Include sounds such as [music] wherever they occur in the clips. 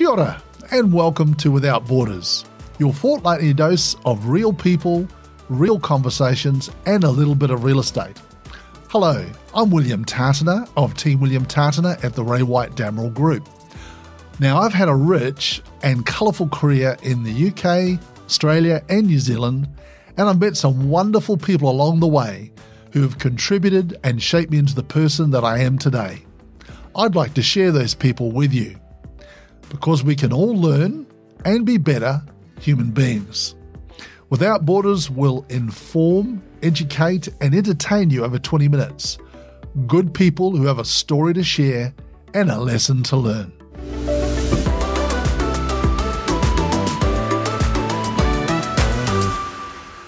Kia ora, and welcome to Without Borders, your fortnightly dose of real people, real conversations, and a little bit of real estate. Hello, I'm William Tartiner of Team William Tartiner at the Ray White Damerell Group. Now, I've had a rich and colourful career in the UK, Australia, and New Zealand, and I've met some wonderful people along the way who have contributed and shaped me into the person that I am today. I'd like to share those people with you because we can all learn and be better human beings. Without Borders will inform, educate, and entertain you over 20 minutes. Good people who have a story to share and a lesson to learn.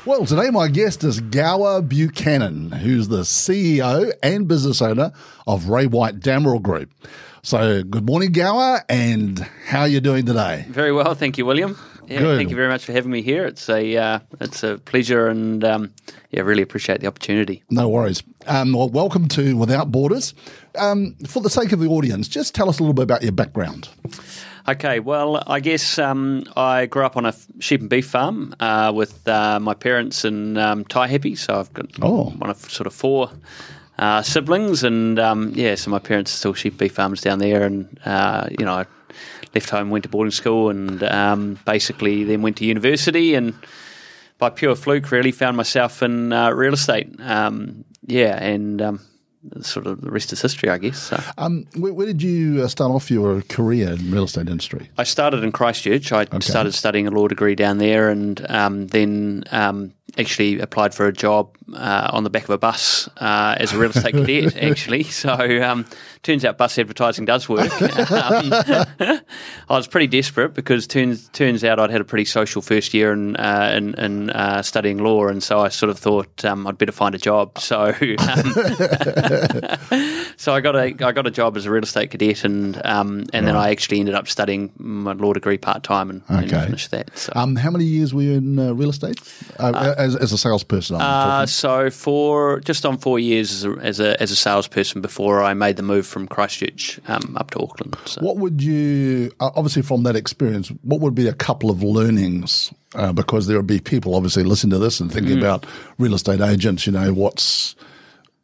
Well, today my guest is Gower Buchanan, who's the CEO and business owner of Ray White Damerell Group. So, good morning, Gower, and how are you doing today? Very well, thank you, William. Yeah, Good. thank you very much for having me here. It's a uh, it's a pleasure, and um, yeah, really appreciate the opportunity. No worries. Um, well, welcome to Without Borders. Um, for the sake of the audience, just tell us a little bit about your background. Okay, well, I guess um, I grew up on a sheep and beef farm uh, with uh, my parents in um, Taihape, so I've got Oh. one of sort of four uh, siblings, and um, yeah, so my parents are still sheep beef farmers down there, and uh, you know, I left home, went to boarding school, and um, basically then went to university, and by pure fluke, really found myself in uh, real estate. Um, yeah, and um, sort of the rest is history, I guess. So. Um, where, where did you uh, start off your career in real estate industry? I started in Christchurch. I started studying a law degree down there, and um, then um, actually applied for a job uh, on the back of a bus uh, as a real estate cadet. [laughs] Actually, so um, turns out bus advertising does work. [laughs] um, [laughs] I was pretty desperate because turns turns out I'd had a pretty social first year in uh, in, in uh, studying law, and so I sort of thought um, I'd better find a job. So. Um, so I got a I got a job as a real estate cadet, and um, and then I actually ended up studying my law degree part time and, and finished that. So. Um, how many years were you in uh, real estate uh, as, as a salesperson? I'm Uh, so for just on four years as a, as a as a salesperson before I made the move from Christchurch um, up to Auckland. So. What would you, uh, obviously from that experience, what would be a couple of learnings? Uh, because there would be people obviously listening to this and thinking Mm. about real estate agents, you know, what's,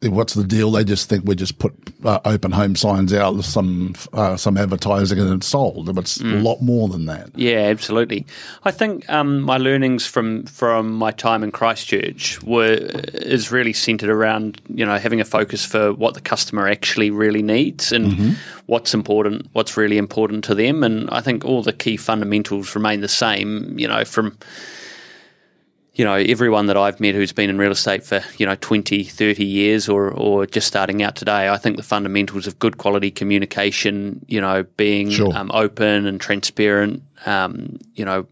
what's the deal? They just think we just put uh, open home signs out, some, uh, some advertising and it's sold. But it's Mm. a lot more than that. Yeah, absolutely. I think um, my learnings from from my time in Christchurch were is really centered around you know having a focus for what the customer actually really needs and what's important, what's really important to them, and I think all the key fundamentals remain the same. You know, from you know, everyone that I've met who's been in real estate for, you know, 20, 30 years or, or just starting out today, I think the fundamentals of good quality communication, you know, being Sure. um, open and transparent, um, you know,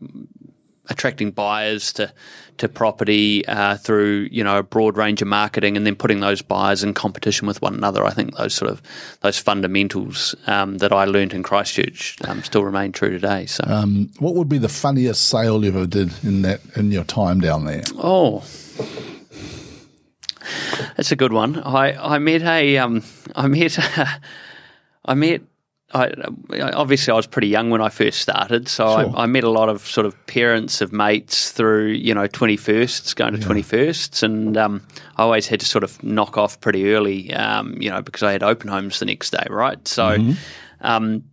attracting buyers to to property uh, through you know a broad range of marketing, and then putting those buyers in competition with one another. I think those sort of those fundamentals um, that I learned in Christchurch um, still remain true today. So, Um, what would be the funniest sale you ever did in that, in your time down there? oh. That's a good one. I, I met a um, I met [laughs] I met I, obviously I was pretty young when I first started, so Sure. I, I met a lot of sort of parents of mates through you know twenty firsts, going to twenty firsts, and um, I always had to sort of knock off pretty early, um, you know, because I had open homes the next day, right? So. Um,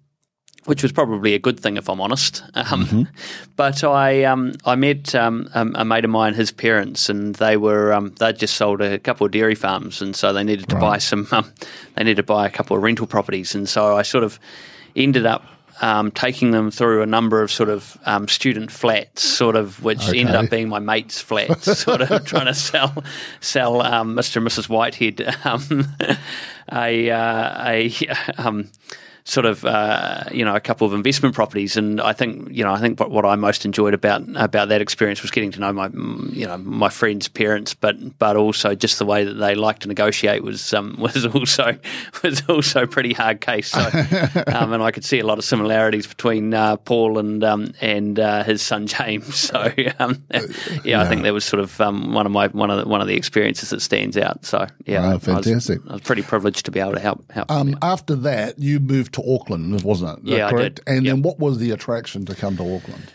which was probably a good thing if I'm honest. [laughs] Um, But I um, I met um, um, a mate of mine, his parents, and they were um, they just sold a couple of dairy farms, and so they needed to buy some. Um, they needed to buy a couple of rental properties, and so I sort of ended up. Um, taking them through a number of sort of um, student flats, sort of, which ended up being my mate's flats, [laughs] sort of [laughs] trying to sell sell um, Mr. and Mrs. Whitehead um, a uh, a um, sort of uh, you know a couple of investment properties, and I think you know I think what, what I most enjoyed about about that experience was getting to know my you know my friends' parents, but but also just the way that they like to negotiate was um, [laughs] was also was also pretty hard case. So, [laughs] um, and I could see a lot of similarities between uh, Paul and um, and uh, his son James. [laughs] So um, yeah, I think that was sort of um, one of my one of the, one of the experiences that stands out. So yeah, Oh, I was- fantastic. I was, pretty privileged to be able to help help. Um, after that, you moved to Auckland, wasn't it? Yeah, I did. And Yep. then what was the attraction to come to Auckland?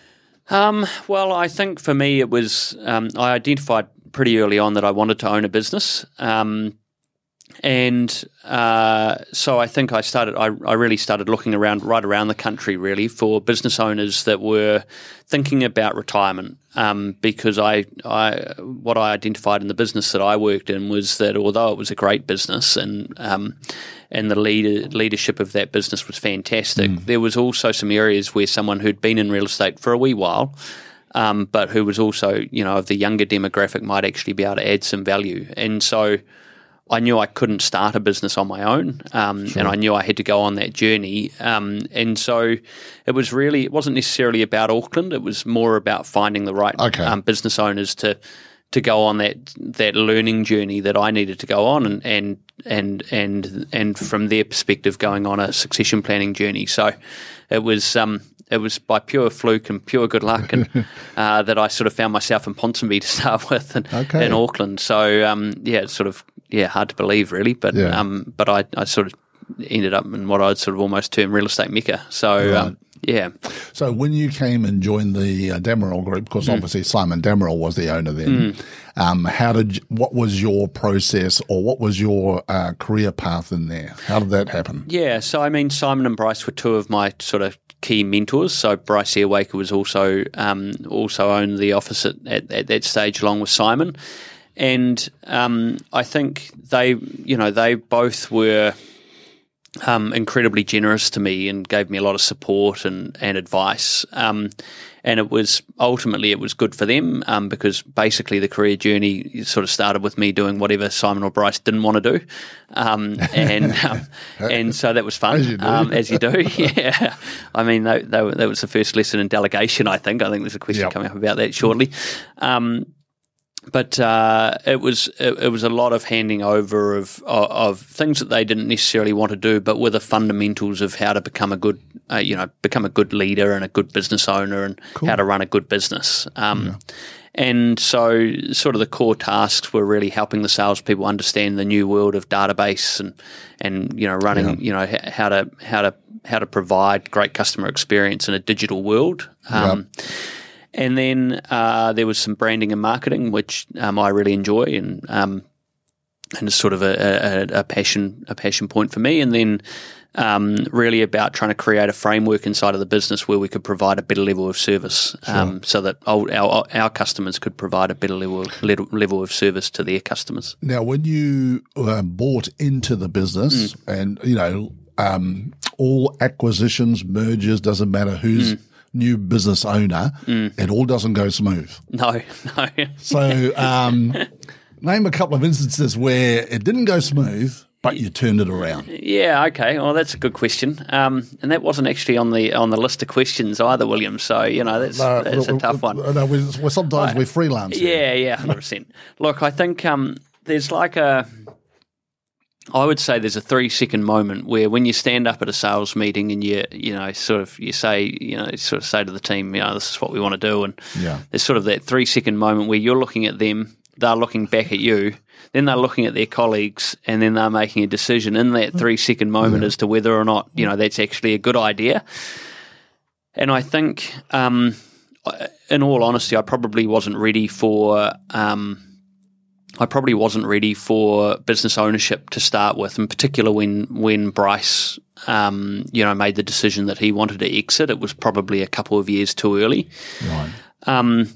Um, well, I think for me, it was um, I identified pretty early on that I wanted to own a business. Um, and uh, so I think I started. I, I really started looking around, right around the country, really, for business owners that were thinking about retirement. Um, because I, I, what I identified in the business that I worked in was that although it was a great business and um, and the leader, leadership of that business was fantastic, there was also some areas where someone who'd been in real estate for a wee while um, but who was also, you know, of the younger demographic might actually be able to add some value. And so I knew I couldn't start a business on my own, um, and I knew I had to go on that journey. Um, and so it was really, it wasn't necessarily about Auckland. It was more about finding the right Okay. um, business owners to to go on that that learning journey that I needed to go on, and and and and and from their perspective, going on a succession planning journey. So it was um, it was by pure fluke and pure good luck, and [laughs] uh, that I sort of found myself in Ponsonby to [laughs] start with, and Okay. in Auckland. So um, yeah, it's sort of yeah hard to believe really, but Yeah. um, but I, I sort of ended up in what I'd sort of almost term real estate mecca. So um, yeah, So when you came and joined the uh, Damerell Group, because Mm. obviously Simon Damerell was the owner then, um, how did what was your process or what was your uh, career path in there? How did that happen? Yeah, so I mean, Simon and Bryce were two of my sort of key mentors. So Bryce Airwaker was also um, also owned the office at, at, at that stage along with Simon, and um, I think they, you know, they both were um, incredibly generous to me and gave me a lot of support and and advice. Um, and it was ultimately it was good for them um, because basically the career journey sort of started with me doing whatever Simon or Bryce didn't want to do, um, and [laughs] um, and so that was fun As you do. Um, as you do. [laughs] yeah, I mean that, that, that was the first lesson in delegation. I think I think there's a question Yep. coming up about that shortly. But uh, it was it, it was a lot of handing over of, of of things that they didn't necessarily want to do, but were the fundamentals of how to become a good uh, you know become a good leader and a good business owner and how to run a good business. Um, And so, sort of the core tasks were really helping the salespeople understand the new world of database and and you know running you know h- how to how to how to provide great customer experience in a digital world. Um, and then uh, there was some branding and marketing, which um, I really enjoy, and um, and it's sort of a, a, a passion a passion point for me. And then um, really about trying to create a framework inside of the business where we could provide a better level of service, um, so that our, our our customers could provide a better level level of service to their customers. Now, when you uh, bought into the business, Mm. and you know, um, all acquisitions, mergers, doesn't matter who's Mm. New business owner, it all doesn't go smooth. No, [laughs] no. So, um, [laughs] name a couple of instances where it didn't go smooth, but you turned it around. Yeah, okay. Well, that's a good question, um, and that wasn't actually on the on the list of questions either, William. So you know that's Uh, that's a tough one. No, we're, we're sometimes we're freelance. Yeah, yeah, hundred percent. Look, I think um, there's like a, I would say there's a three second moment where when you stand up at a sales meeting and you you know sort of you say you know sort of say to the team you know this is what we want to do and Yeah. there's sort of that three second moment where you're looking at them, they're looking back at you, then they're looking at their colleagues, and then they're making a decision in that three second moment as to whether or not you know that's actually a good idea. And I think, um, in all honesty, I probably wasn't ready for. Um, I probably wasn't ready for business ownership to start with, in particular when when Bryce, um, you know, made the decision that he wanted to exit. It was probably a couple of years too early. Right. Um,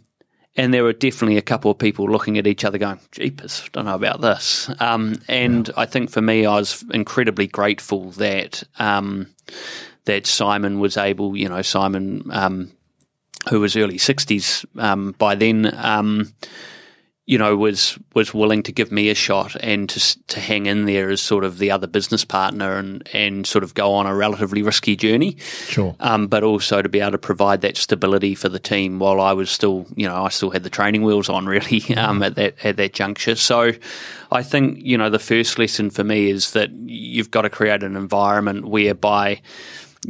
and there were definitely a couple of people looking at each other going, Jeepers, don't know about this. Um, and I think for me, I was incredibly grateful that um, that Simon was able, you know, Simon, um, who was early 60s um, by then, um, you know, was was willing to give me a shot and to to hang in there as sort of the other business partner and and sort of go on a relatively risky journey Sure. um, but also to be able to provide that stability for the team while I was still, you know, I still had the training wheels on really [laughs] um, at that at that juncture. So, I think you know the first lesson for me is that you've got to create an environment whereby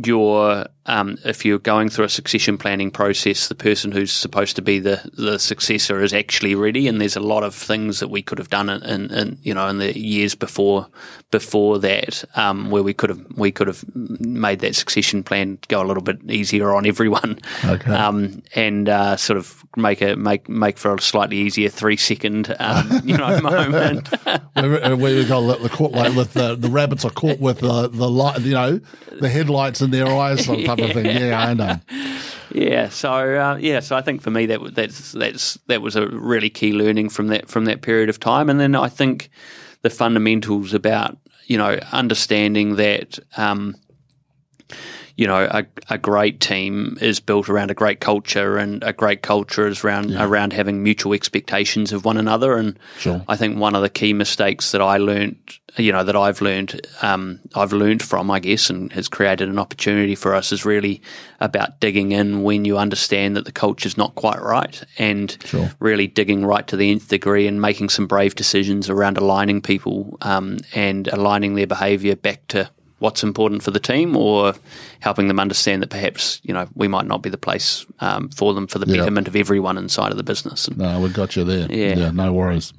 you're um, if you're going through a succession planning process, the person who's supposed to be the, the successor is actually ready, and there's a lot of things that we could have done in, in, in you know in the years before before that um, where we could have we could have made that succession plan go a little bit easier on everyone, Okay. um, and uh, sort of make a make make for a slightly easier three second um, [laughs] you know moment. [laughs] where, where we got the caught like with the, the rabbits are caught with the the light, you know, the headlights in their eyes, sort [laughs] type of thing. Yeah, I know. [laughs] Yeah, so uh, yeah, so I think for me that that's that's that was a really key learning from that from that period of time, and then I think the fundamentals about you know understanding that um, you know a, a great team is built around a great culture, and a great culture is around around having mutual expectations of one another, and Sure. I think one of the key mistakes that I learned, you know, that I've learned, um, I've learned from, I guess, and has created an opportunity for us is really about digging in when you understand that the culture's not quite right and Sure. really digging right to the nth degree and making some brave decisions around aligning people um, and aligning their behaviour back to what's important for the team or helping them understand that perhaps, you know, we might not be the place um, for them for the Yeah. betterment of everyone inside of the business. And, No, we got you there. Yeah. no worries.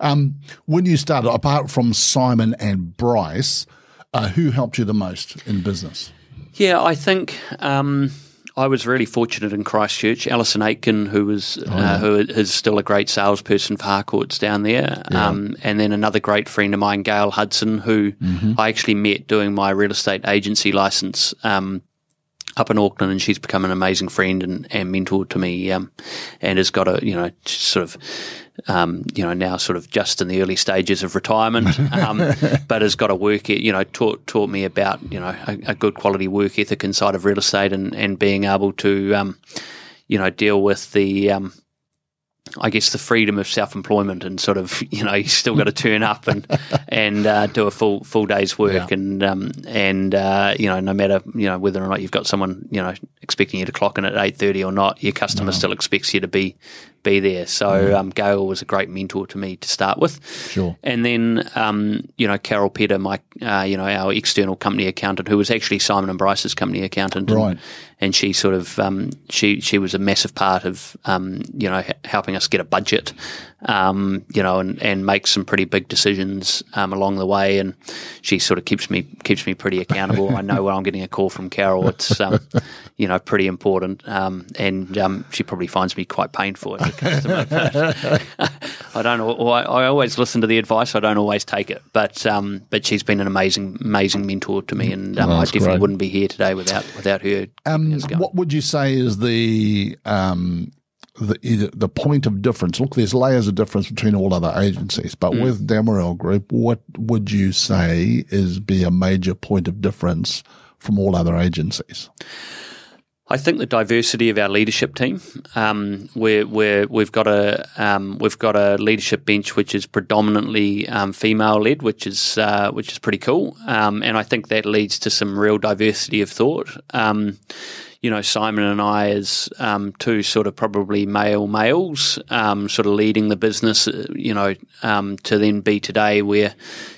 Um, when you started, apart from Simon and Bryce, uh, who helped you the most in business? Yeah, I think um, I was really fortunate in Christchurch. Alison Aitken, who was uh, who is still a great salesperson for Harcourts down there, um, and then another great friend of mine, Gail Hudson, who I actually met doing my real estate agency license. Um, up in Auckland, and she's become an amazing friend and, and mentor to me, um, and has got a you know sort of um, you know now sort of just in the early stages of retirement, [laughs] um, but has got a work you know taught taught me about you know a, a good quality work ethic inside of real estate and and being able to um, you know deal with the um, I guess the freedom of self-employment and sort of [laughs] you know you still got to turn up and [laughs] and uh, do a full full day's work Yeah. and um, and uh, you know no matter you know whether or not you've got someone you know expecting you to clock in at eight thirty or not, your customer still expects you to be be there. So um, Gail was a great mentor to me to start with. Sure. And then, um, you know, Carol Petter, my, uh, you know, our external company accountant, who was actually Simon and Bryce's company accountant, Right. and she sort of, um, she she was a massive part of, um, you know, helping us get a budget, um, you know, and, and make some pretty big decisions um, along the way. And she sort of keeps me keeps me pretty accountable. I know when I'm getting a call from Carol, it's, um, you know, pretty important. Um, and um, she probably finds me quite painful as a customer. [laughs] I don't know. I, I always listen to the advice. I don't always take it, but um, but she's been an amazing, amazing mentor to me, and um, Oh, I definitely great. wouldn't be here today without without her. Um, Yes, go on. what would you say is the um, the the point of difference? Look, there's layers of difference between all other agencies, but Mm. with Damerell Group, what would you say is be a major point of difference from all other agencies? I think the diversity of our leadership team. Um, we're, we're, we've got a um, we've got a leadership bench which is predominantly um, female led, which is uh, which is pretty cool. Um, and I think that leads to some real diversity of thought. You know, Simon and I, as um, two sort of probably male males, um, sort of leading the business. uh, You know, um, to then be today where,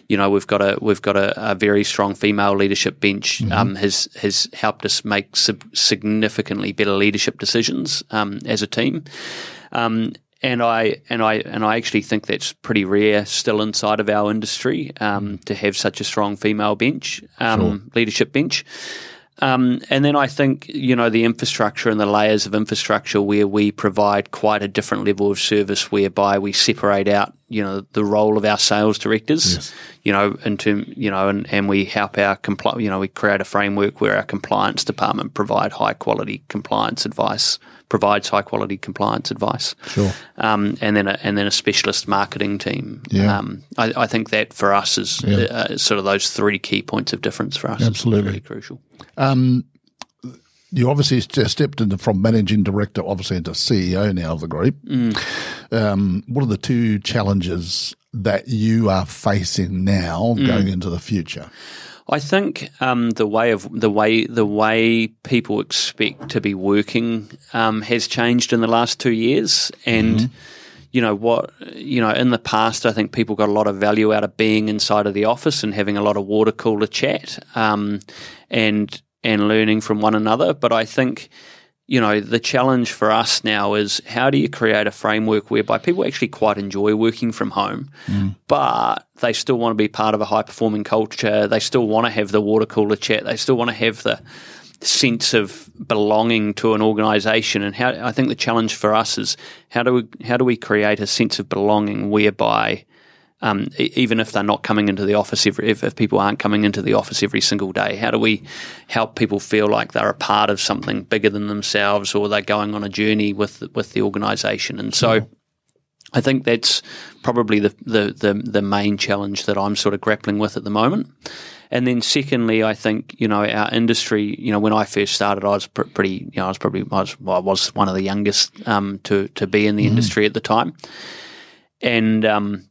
you know, we've got a we've got a, a very strong female leadership bench um, has has helped us make significantly better leadership decisions um, as a team. Um, and I and I and I actually think that's pretty rare still inside of our industry um, to have such a strong female bench, um, leadership bench. Um, and then I think you know the infrastructure and the layers of infrastructure where we provide quite a different level of service, whereby we separate out you know the role of our sales directors, you know, into you know, and, and we help our compli- you know we create a framework where our compliance department provide high quality compliance advice, provides high quality compliance advice, Sure. um, and then a, and then a specialist marketing team. Yeah. Um, I, I think that for us is uh, sort of those three key points of difference for us. Absolutely. really crucial. You obviously stepped into from managing director, obviously into CEO now of the group. Um, what are the two challenges that you are facing now going into the future? I think um, the way of the way the way people expect to be working um, has changed in the last two years, and you know what you know in the past, I think people got a lot of value out of being inside of the office and having a lot of water cooler chat, um, and and learning from one another. But I think, you know, the challenge for us now is how do you create a framework whereby people actually quite enjoy working from home, mm. but they still want to be part of a high performing culture. They still want to have the water cooler chat. They still want to have the sense of belonging to an organisation. And how I think the challenge for us is how do we how do we create a sense of belonging whereby um, even if they're not coming into the office every, if, if people aren't coming into the office every single day, how do we help people feel like they're a part of something bigger than themselves, or they're going on a journey with with the organisation? And so, I think that's probably the, the the the main challenge that I'm sort of grappling with at the moment. And then secondly, I think you know our industry. You know, when I first started, I was pr- pretty. You know, I was probably I was, well, I was one of the youngest um, to to be in the mm. industry at the time, and um,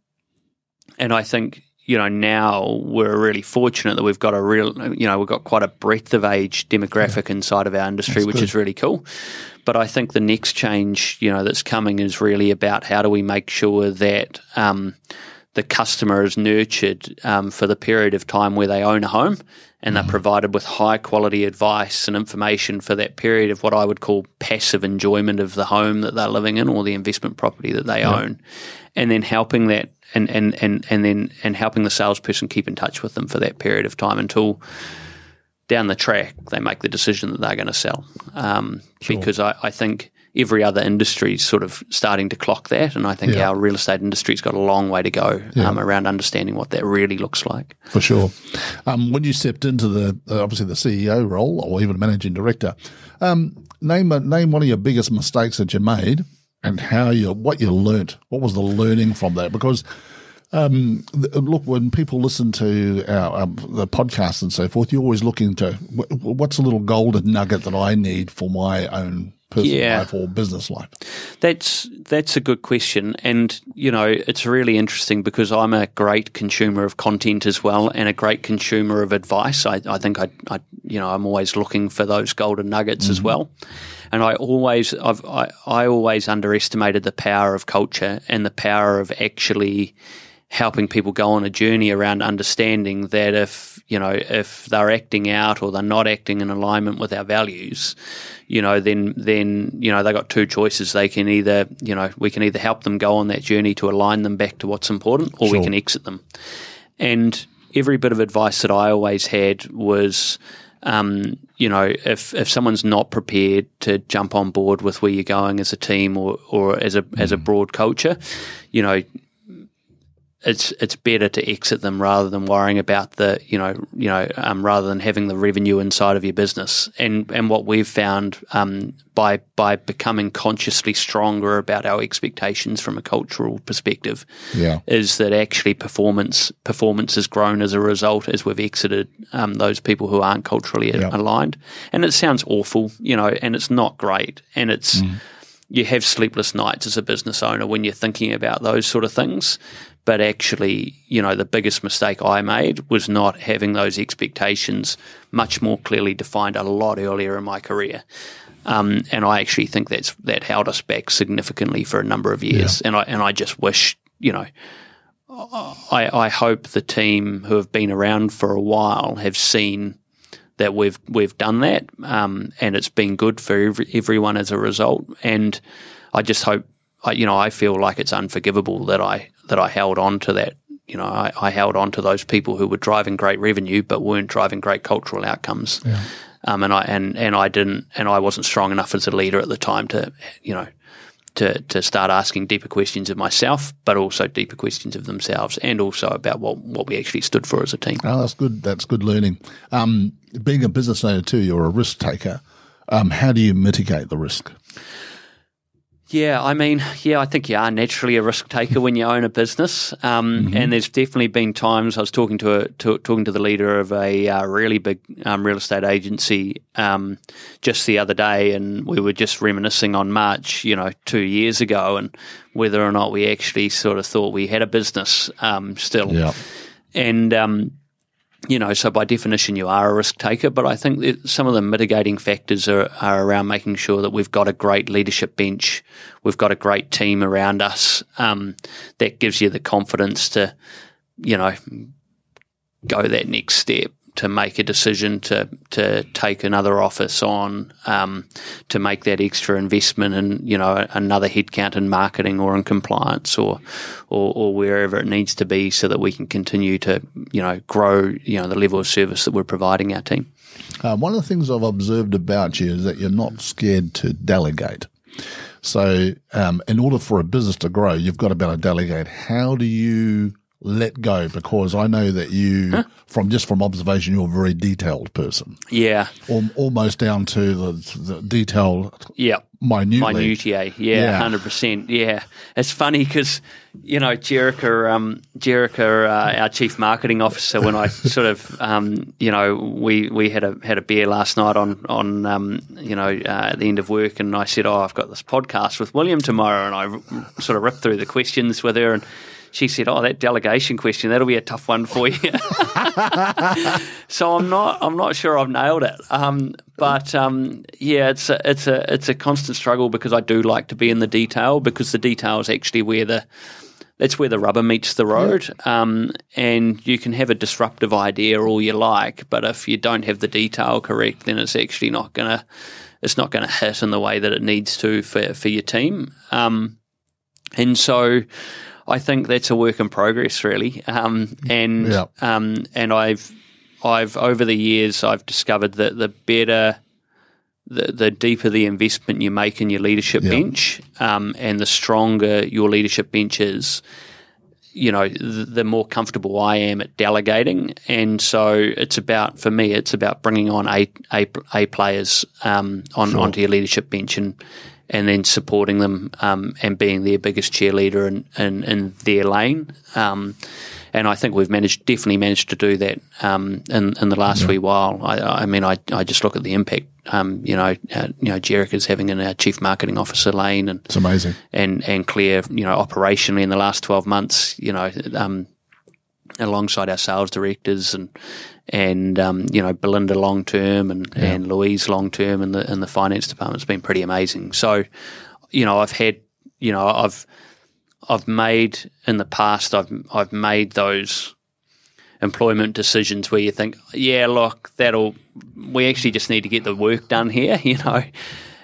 and I think you know now we're really fortunate that we've got a real you know we've got quite a breadth of age demographic yeah. inside of our industry, that's which good. is really cool. But I think the next change you know that's coming is really about how do we make sure that um, the customer is nurtured um, for the period of time where they own a home and they're mm-hmm. provided with high quality advice and information for that period of what I would call passive enjoyment of the home that they're living in or the investment property that they yeah. own. And then helping that and, and, and, and then and helping the salesperson keep in touch with them for that period of time until down the track they make the decision that they're going to sell. Um, sure. Because I, I think every other industry is sort of starting to clock that. And I think yeah. our real estate industry's got a long way to go yeah. um, around understanding what that really looks like. For sure. Um, when you stepped into the uh, obviously the CEO role or even managing director, um, name name one of your biggest mistakes that you made and how you what you learnt. What was the learning from that? Because um, look, when people listen to our, um, the podcast and so forth, you're always looking to what's a little golden nugget that I need for my own personal yeah. life or business life? That's that's a good question, and you know it's really interesting because I'm a great consumer of content as well, and a great consumer of advice. I, I think I, I, you know I'm always looking for those golden nuggets mm-hmm. as well, and I always I've, I I always underestimated the power of culture and the power of actually helping people go on a journey around understanding that if you know if they're acting out or they're not acting in alignment with our values you know then then you know they got two choices they can either you know we can either help them go on that journey to align them back to what's important or sure. we can exit them and every bit of advice that I always had was um, you know, if if someone's not prepared to jump on board with where you're going as a team or, or as a mm. as a mm. broad culture, you know, it's it's better to exit them rather than worrying about the you know you know um, rather than having the revenue inside of your business and and what we've found um, by by becoming consciously stronger about our expectations from a cultural perspective yeah. is that actually performance performance has grown as a result as we've exited um, those people who aren't culturally yeah. aligned and it sounds awful you know and it's not great and it's mm. you have sleepless nights as a business owner when you're thinking about those sort of things but actually, you know, the biggest mistake I made was not having those expectations much more clearly defined a lot earlier in my career. Um, and I actually think that's that held us back significantly for a number of years. Yeah. And I and I just wish, you know, I, I hope the team who have been around for a while have seen that we've we've done that, um, and it's been good for every, everyone as a result. And I just hope, you know, I feel like it's unforgivable that I that I held on to that. You know, I, I, held on to those people who were driving great revenue but weren't driving great cultural outcomes. Yeah. Um, and I and, and I didn't and I wasn't strong enough as a leader at the time to you know to to start asking deeper questions of myself, but also deeper questions of themselves, and also about what what we actually stood for as a team. Oh, that's good. That's good learning. Um, being a business owner too, you're a risk taker. Um, how do you mitigate the risk? Yeah, I mean, yeah, I think you are naturally a risk taker when you own a business, um, mm-hmm. and there's definitely been times I was talking to, a, to talking to the leader of a uh, really big um, real estate agency um, just the other day, and we were just reminiscing on March, you know, two years ago, and whether or not we actually sort of thought we had a business um, still, yeah. and um, you know, so by definition, you are a risk taker. But I think that some of the mitigating factors are, are around making sure that we've got a great leadership bench, we've got a great team around us um, that gives you the confidence to, you know, go that next step to make a decision to to take another office on, um, to make that extra investment in you know another headcount in marketing or in compliance or, or or wherever it needs to be, so that we can continue to you know grow you know the level of service that we're providing our team. Uh, one of the things I've observed about you is that you're not scared to delegate. So, um, in order for a business to grow, you've got to be able to delegate. How do you let go? Because I know that you, [laughs] huh? from just from observation, you're a very detailed person. Yeah, Al- almost down to the, the detail. Yeah, minutely. Minutiae, yeah, hundred yeah. percent. Yeah, it's funny because you know Jerica, um, Jerica, uh, our chief marketing officer. When I [laughs] sort of, um, you know, we we had a had a beer last night on on um, you know uh, at the end of work, and I said, "Oh, I've got this podcast with William tomorrow," and I r- sort of ripped through the questions with her and she said, "Oh, that delegation question that'll be a tough one for you." [laughs] so I'm not I'm not sure I've nailed it, um, but um, yeah, it's a, it's a it's a constant struggle because I do like to be in the detail because the detail is actually where the that's where the rubber meets the road. Yeah. Um, and you can have a disruptive idea all you like, but if you don't have the detail correct, then it's actually not gonna it's not going to hit in the way that it needs to for for your team. Um, and so I think that's a work in progress, really. Um, and yeah. um, and I've I've over the years I've discovered that the better. The, the deeper the investment you make in your leadership yeah. bench, um, and the stronger your leadership bench is, you know, the, the, more comfortable I am at delegating. And so it's about, for me, it's about bringing on A, A, A players um, on, sure. onto your leadership bench and, and then supporting them um, and being their biggest cheerleader in, in, in their lane. Um, and I think we've managed, definitely managed to do that um, in, in the last yeah. wee while. I, I, mean, I, I just look at the impact. Um, you know, uh, you know, Jerica is having in our chief marketing officer lane, and it's amazing. And and Claire, you know, operationally in the last twelve months, you know, um, alongside our sales directors and and um, you know Belinda long term and, yeah. and Louise long term in the in the finance department has been pretty amazing. So, you know, I've had you know I've I've made in the past I've I've made those employment decisions where you think, yeah, look, that'll we actually just need to get the work done here, [laughs] you know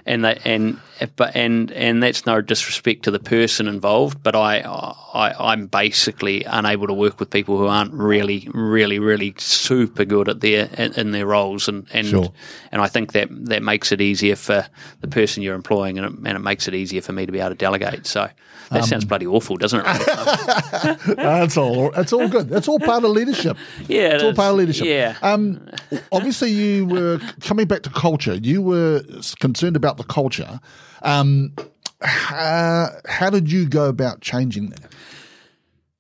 and they, and but and and that's no disrespect to the person involved, but I, I I'm basically unable to work with people who aren't really really really super good at their in, their roles, and and sure. and I think that that makes it easier for the person you're employing, and it, and it makes it easier for me to be able to delegate. So. That um, sounds bloody awful, doesn't it? [laughs] [laughs] that's all. That's all good. That's all part of leadership. [laughs] Yeah, it's all part of leadership. Yeah. Um, obviously, you were coming back to culture. You were concerned about the culture. Um, uh, how did you go about changing that?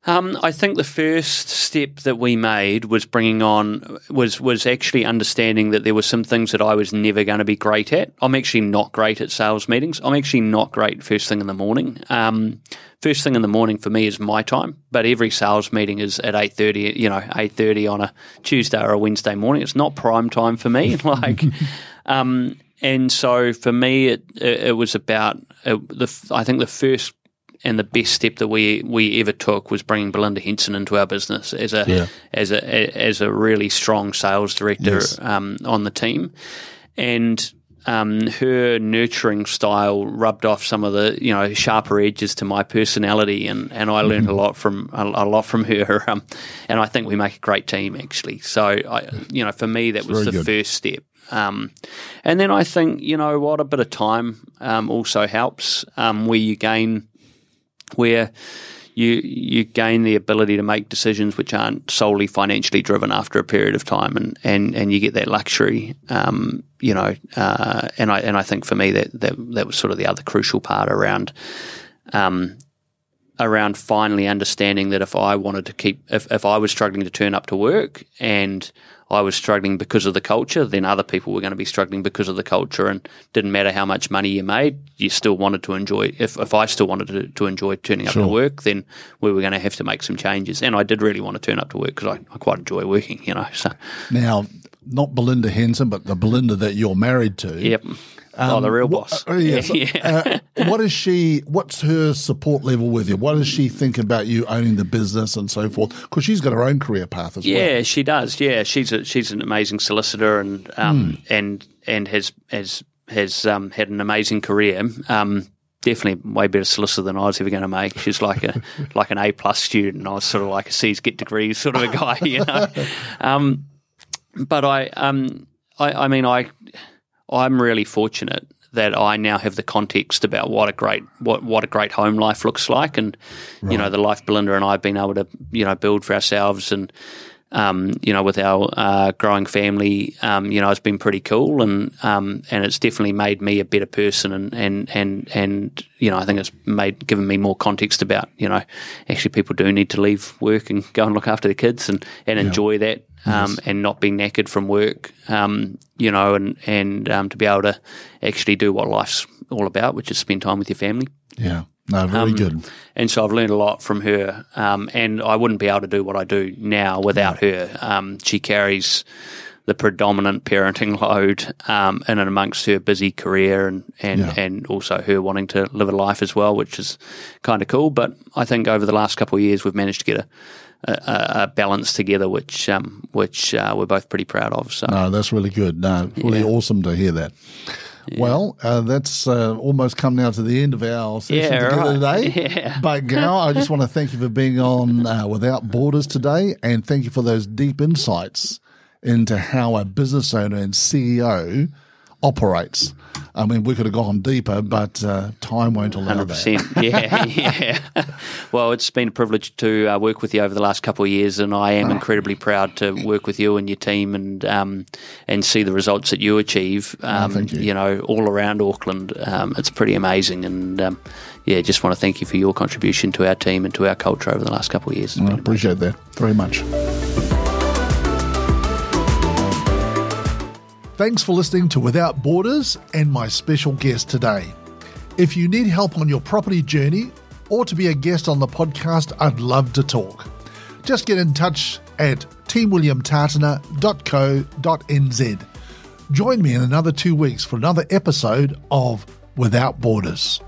Um, I think the first step that we made was bringing on was was actually understanding that there were some things that I was never going to be great at. I'm actually not great at sales meetings. I'm actually not great first thing in the morning. Um, first thing in the morning for me is my time, but every sales meeting is at eight thirty. You know, eight thirty on a Tuesday or a Wednesday morning. It's not prime time for me. [laughs] Like, [laughs] um, and so for me, it it, it was about uh, the. I think the first and the best step that we we ever took was bringing Belinda Henson into our business as a yeah. as a as a really strong sales director yes. um, on the team, and um, her nurturing style rubbed off some of the you know sharper edges to my personality, and, and I learned mm-hmm. a lot from a, a lot from her, um, and I think we make a great team actually. So I you know for me that it's was the good. first step. Um, and then I think you know what a bit of time um, also helps, um, where you gain where you you gain the ability to make decisions which aren't solely financially driven after a period of time, and and, and you get that luxury, um, you know. Uh, and I and I think for me that, that that was sort of the other crucial part around. Um, around finally understanding that if I wanted to keep, if, if I was struggling to turn up to work and I was struggling because of the culture, then other people were going to be struggling because of the culture. And didn't matter how much money you made, you still wanted to enjoy. If, if I still wanted to, to enjoy turning up sure. to work, then we were going to have to make some changes. And I did really want to turn up to work because I, I quite enjoy working, you know. So now, not Belinda Henson, but the Belinda that you're married to. Yep. oh, the real boss. Uh, yes. [laughs] yeah. uh, what is she? What's her support level with you? What does she think about you owning the business and so forth? Because she's got her own career path as well. Yeah, she does. Yeah, she's a, she's an amazing solicitor and um, Hmm. and and has has has um, had an amazing career. Um, definitely way better solicitor than I was ever going to make. She's like a [laughs] like an A plus student. I was sort of like a C's get degrees sort of a guy, you know. [laughs] Um, but I um I, I mean I I'm really fortunate that I now have the context about what a great what what a great home life looks like, and you know the life Belinda and I have been able to you know build for ourselves, and um, you know with our uh, growing family, um, you know it's been pretty cool, and um, and it's definitely made me a better person, and and and and you know I think it's made given me more context about you know actually people do need to leave work and go and look after their kids and and enjoy that um, and not be knackered from work, um, you know, and and um, to be able to actually do what life's all about, which is spend time with your family. Yeah. No, very Um, good. And so I've learned a lot from her, um, and I wouldn't be able to do what I do now without her. Um, she carries the predominant parenting load um, in and amongst her busy career and and, Yeah. and also her wanting to live a life as well, which is kind of cool. But I think over the last couple of years, we've managed to get a, a, a balance together, which um, which uh, we're both pretty proud of. So No, that's really good. No, really Yeah. awesome to hear that. Well, uh, that's uh, almost come now to the end of our session Yeah, together right. today. [laughs] Yeah. But Gal, I just want to thank you for being on uh, Without Borders today, and thank you for those deep insights into how a business owner and CEO operates. I mean, we could have gone deeper, but uh, time won't allow Hundred that. percent. [laughs] Yeah, yeah. Well, it's been a privilege to uh, work with you over the last couple of years, and I am incredibly proud to work with you and your team, and um, and see the results that you achieve. Um, thank you. you. know, all around Auckland, um, it's pretty amazing, and um, yeah, just want to thank you for your contribution to our team and to our culture over the last couple of years. It's I appreciate that very much. Thanks for listening to Without Borders and my special guest today. If you need help on your property journey or to be a guest on the podcast, I'd love to talk. Just get in touch at teamwilliamtartana.co.nz. Join me in another two weeks for another episode of Without Borders.